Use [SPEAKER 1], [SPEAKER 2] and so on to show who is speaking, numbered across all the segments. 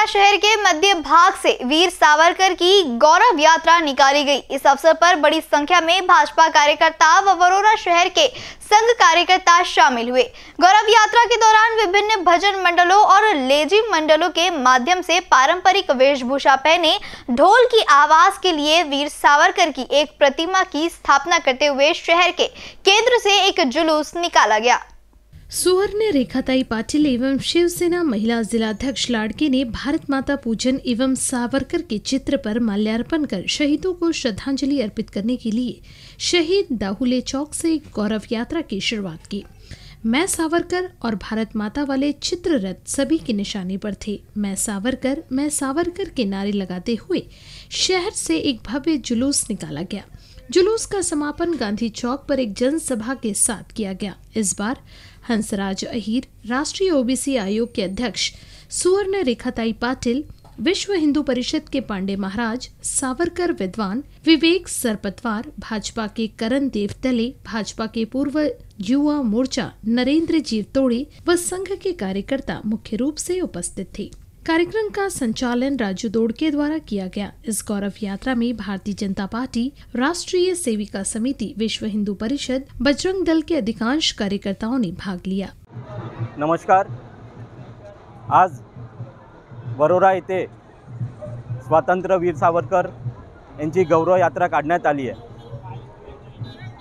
[SPEAKER 1] वरोरा शहर के मध्य भाग से वीर सावरकर की गौरव यात्रा निकाली गई। इस अवसर पर बड़ी संख्या में भाजपा कार्यकर्ता व वरोरा शहर के संघ कार्यकर्ता शामिल हुए। गौरव यात्रा के दौरान विभिन्न भजन मंडलों और लेजी मंडलों के माध्यम से पारंपरिक वेशभूषा पहने, ढोल की आवाज़ के लिए वीर सावरकर की एक प्रतिमा की स्थापना करते हुए शहर के केंद्र से एक जुलूस निकाला गया।
[SPEAKER 2] सुवर्ण रेखाताई पाटिल एवं शिवसेना महिला जिलाध्यक्ष लाड़के ने भारत माता पूजन एवं सावरकर के चित्र पर माल्यार्पण कर शहीदों को श्रद्धांजलि अर्पित करने के लिए शहीद दाहुले चौक से गौरव यात्रा की शुरुआत की। मैं सावरकर और भारत माता वाले चित्र रथ सभी की निशाने पर थे। मैं सावरकर मैं सावरकर के नारे लगाते हुए शहर से एक भव्य जुलूस निकाला गया। जुलूस का समापन गांधी चौक पर एक जनसभा के साथ किया गया। इस बार हंसराज अहीर, राष्ट्रीय ओबीसी आयोग के अध्यक्ष सुवर्ण रेखाताई पाटिल विश्व हिंदू परिषद के पांडे महाराज, सावरकर विद्वान विवेक सरपतवार, भाजपा के करण देव तले भाजपा के पूर्व युवा मोर्चा नरेंद्र जीव तोड़े व संघ के कार्यकर्ता मुख्य रूप से उपस्थित थे। कार्यक्रम का संचालन राजू दोड़के द्वारा किया गया। इस गौरव यात्रा में भारतीय जनता पार्टी, राष्ट्रीय सेविका समिति, विश्व हिंदू परिषद, बजरंग दल के अधिकांश कार्यकर्ताओं ने भाग लिया।
[SPEAKER 3] नमस्कार। आज वरोरा येथे स्वातंत्र्यवीर सावरकर यांची गौरव यात्रा काढण्यात आली आहे.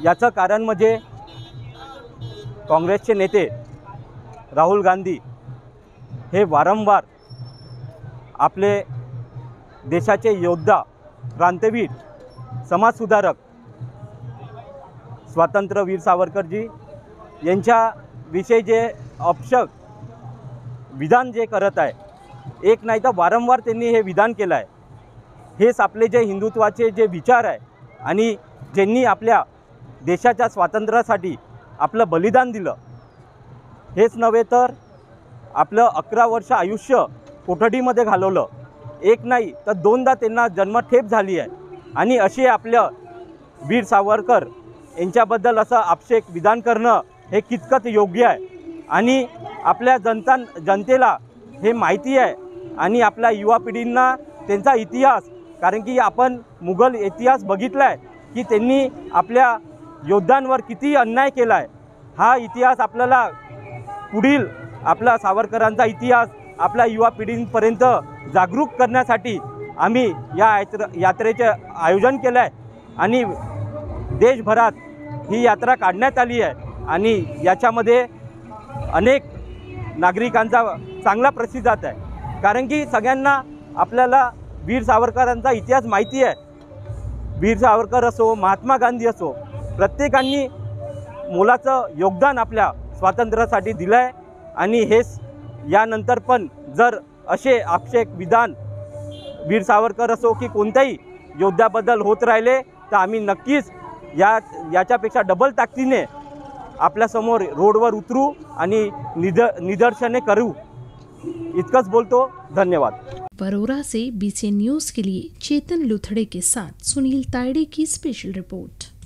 [SPEAKER 3] याचं कारण म्हणजे काँग्रेसचे नेते राहुल गांधी हे वारंवार आपले देशाचे योद्धा क्रांतवीर समाजसुधारक स्वातंत्र्यवीर सावरकरजी यांच्याविषयी जे अपशक विधान जे करत आहे एक नाही तर वारंवार त्यांनी हे विधान केलं आहे हेच आपले जे हिंदुत्वाचे जे विचार आहे आणि ज्यांनी आपल्या देशाच्या स्वातंत्र्यासाठी आपलं बलिदान दिलं हेच नव्हे तर आपलं अकरा वर्ष आयुष्य कोठडीमध्ये घालवलं. एक नाही तर दोनदा त्यांना जन्मठेप झाली आहे. आणि असे आपलं वीर सावरकर यांच्याबद्दल असं आक्षेप विधान करणं हे कितकत योग्य आहे. आणि आपल्या जनता जनतेला हे माहिती आहे. आणि आपल्या युवा पिढींना त्यांचा इतिहास कारण की आपण मुघल इतिहास बघितला आहे की त्यांनी आपल्या योद्ध्यांवर किती अन्याय केला आहे हा इतिहास आपल्याला पुढील आपला सावरकरांचा इतिहास आपल्या युवा पिढींपर्यंत जागरूक करण्यासाठी आम्ही या यात्र यात्रेचे आयोजन केलं आहे आणि देशभरात ही यात्रा काढण्यात आली आहे. आणि याच्यामध्ये अनेक नागरिकांचा चांगला प्रतिसाद आहे. कारण की सगळ्यांना आपल्याला वीर सावरकरांचा इतिहास माहिती आहे. वीर सावरकर असो महात्मा गांधी असो प्रत्येकांनी मोलाचं योगदान आपल्या स्वातंत्र्यासाठी दिलं आहे आणि हेच यानंतर पण जर असे आक्षेप विधान वीर सावरकर असो की कोणत्याही योद्ध्याबद्दल होत राहिले तर आम्ही नक्कीच या याच्यापेक्षा डबल ताकदीने आपल्यासमोर रोडवर उतरू आणि निद निदर्शने करू. इतकंच बोलतो, धन्यवाद.
[SPEAKER 2] बरोरा से बीसी न्यूज़ के लिए चेतन लुथड़े के साथ सुनील ताइडे की स्पेशल रिपोर्ट